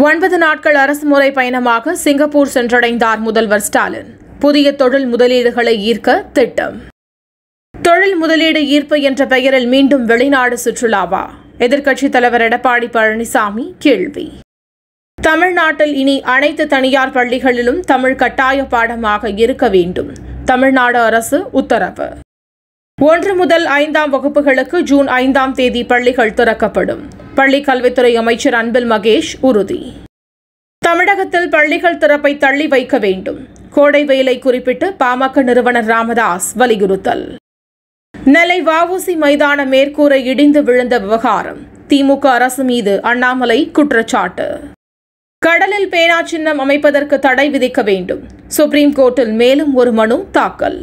ஒன்பது நாட்கள் அரசுமுறை பயணமாக சிங்கப்பூர் சென்றடைந்தார் முதல்வர் ஸ்டாலின். புதிய தொழில் முதலீடுகளை ஈர்க்க திட்டம். தொழில் முதலீடு ஈர்ப்பு என்ற பெயரில் மீண்டும் வெளிநாடு சுற்றுலாவா எதிர்க்கட்சித் தலைவர் எடப்பாடி பழனிசாமி கேள்வி. தமிழ்நாட்டில் இனி அனைத்து தனியார் பள்ளிகளிலும் தமிழ் கட்டாய பாடமாக இருக்க வேண்டும். தமிழ்நாடு அரசு உத்தரவு. ஒன்று முதல் ஐந்தாம் வகுப்புகளுக்கு ஜூன் ஐந்தாம் தேதி பள்ளிகள் திறக்கப்படும். பள்ளிக் கல்வித்துறை அமைச்சர் அன்பில் மகேஷ் உறுதி. தமிழகத்தில் பள்ளிகள் திறப்பை தள்ளி வைக்க வேண்டும். கோடை வெயிலை குறிப்பிட்டு பாமக நிறுவனர் ராமதாஸ் வலியுறுத்தல். நெல்லை வவுசி மைதான மேற்கூரை இடிந்து விழுந்த விவகாரம். திமுக அரசு மீது அண்ணாமலை குற்றச்சாட்டு. கடலில் பேனா சின்னம் அமைப்பதற்கு தடை விதிக்க வேண்டும். சுப்ரீம் கோர்ட்டில் மேலும் ஒரு மனு தாக்கல்.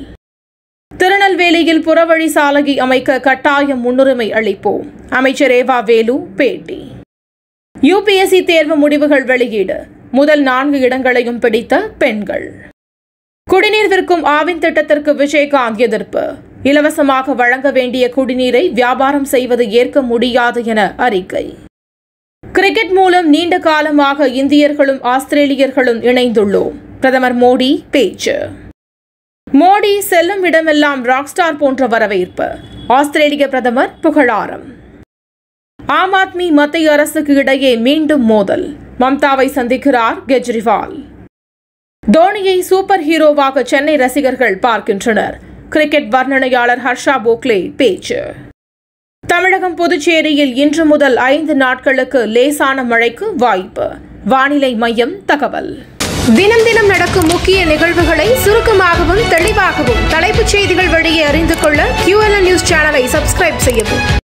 திருநெல்வேலியில் புறவழி சாலையை அமைக்க கட்டாயம் முன்னுரிமை அளிப்போம். அமைச்சர் ஏவா வேலு பேட்டி. யுபிஎஸ்சி தேர்வு முடிவுகள் வெளியீடு. முதல் நான்கு இடங்களையும் பிடித்த பெண்கள். குடிநீர் விற்கும் ஆவின் திட்டத்திற்கு விஜயகாந்த் எதிர்ப்பு. இலவசமாக வழங்க வேண்டிய குடிநீரை வியாபாரம் செய்வது ஏற்க முடியாது என அறிக்கை. கிரிக்கெட் மூலம் நீண்ட காலமாக இந்தியர்களும் ஆஸ்திரேலியர்களும் இணைந்துள்ளோம். பிரதமர் மோடி பேச்சு. மோடி செல்லும் இடமெல்லாம் ராக்ஸ்டார் போன்ற வரவேற்பு. ஆஸ்திரேலிய பிரதமர் புகழாரம். ஆம் ஆத்மி மத்திய அரசுக்கு இடையே மீண்டும் மோதல். மம்தாவை சந்திக்கிறார் கெஜ்ரிவால். தோனியை சூப்பர் ஹீரோவாக சென்னை ரசிகர்கள் பார்க்கின்றனர். கிரிக்கெட் வர்ணனையாளர் ஹர்ஷா போக்லே பேச்சு. தமிழகம் புதுச்சேரியில் இன்று முதல் ஐந்து நாட்களுக்கு லேசான மழைக்கு வாய்ப்பு. வானிலை மையம் தகவல். தினம் தினம் நடக்கும் முக்கிய நிகழ்வுகளை தெளிவாகவும் தலைப்புச் செய்திகள் வழியே அறிந்து கொள்ள கியூஎல்என் நியூஸ் சேனலை சப்ஸ்கிரைப் செய்யவும்.